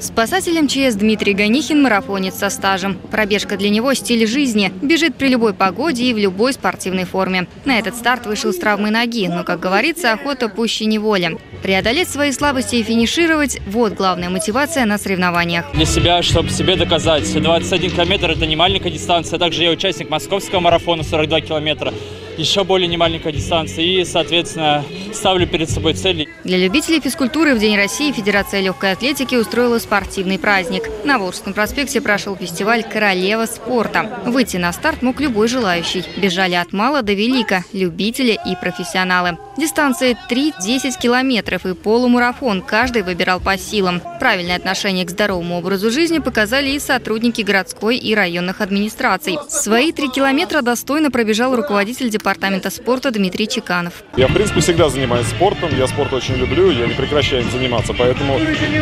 Спасатель МЧС Дмитрий Ганихин – марафонец со стажем. Пробежка для него – стиль жизни. Бежит при любой погоде и в любой спортивной форме. На этот старт вышел с травмой ноги, но, как говорится, охота пуще неволя. Преодолеть свои слабости и финишировать – вот главная мотивация на соревнованиях. Для себя, чтобы себе доказать. 21 километр – это не маленькая дистанция. Также я участник московского марафона 42 километра еще более немаленькая дистанция. И, соответственно, ставлю перед собой цели. Для любителей физкультуры в День России Федерация легкой атлетики устроила спортивный праздник. На Волжском проспекте прошел фестиваль «Королева спорта». Выйти на старт мог любой желающий. Бежали от мала до велика, любители и профессионалы. Дистанция 3-10 километров и полумарафон. Каждый выбирал по силам. Правильное отношение к здоровому образу жизни показали и сотрудники городской и районных администраций. Свои три километра достойно пробежал руководитель департамента спорта Дмитрий Чеканов. Я, в принципе, всегда занимаюсь спортом. Я спорт очень люблю, я не прекращаю им заниматься. Поэтому,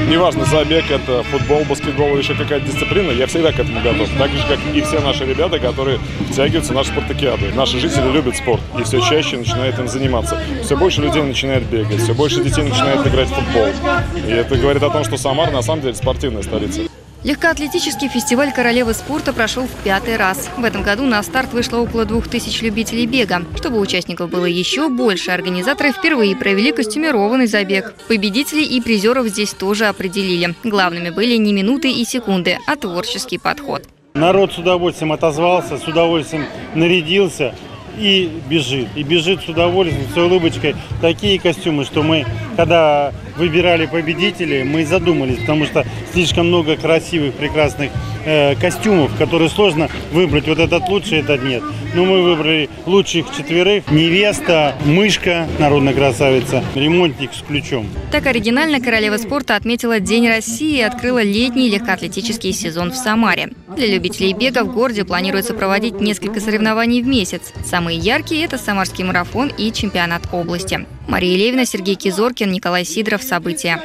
неважно, забег, это футбол, баскетбол или еще какая-то дисциплина, я всегда к этому готов. Так же, как и все наши ребята, которые втягиваются в наши спартакиады. Наши жители любят спорт и все чаще начинают им заниматься все больше людей начинает бегать, все больше детей начинает играть в футбол. И это говорит о том, что Самар на самом деле спортивная столица. Легкоатлетический фестиваль «Королевы спорта» прошел в пятый раз. В этом году на старт вышло около двух тысяч любителей бега. Чтобы участников было еще больше, организаторы впервые провели костюмированный забег. Победителей и призеров здесь тоже определили. Главными были не минуты и секунды, а творческий подход. Народ с удовольствием отозвался, с удовольствием нарядился и бежит. И бежит с удовольствием, с улыбочкой. Такие костюмы, что мы, когда выбирали победителей, мы задумались, потому что слишком много красивых, прекрасных э, костюмов, которые сложно выбрать. Вот этот лучший, этот нет. Но мы выбрали лучших четверых. Невеста, мышка, народная красавица, ремонтник с ключом. Так оригинально королева спорта отметила День России и открыла летний легкоатлетический сезон в Самаре. Для любителей бега в городе планируется проводить несколько соревнований в месяц. Самые яркие – это Самарский марафон и чемпионат области. Мария Левина, Сергей Кизоркин, Николай Сидоров. События.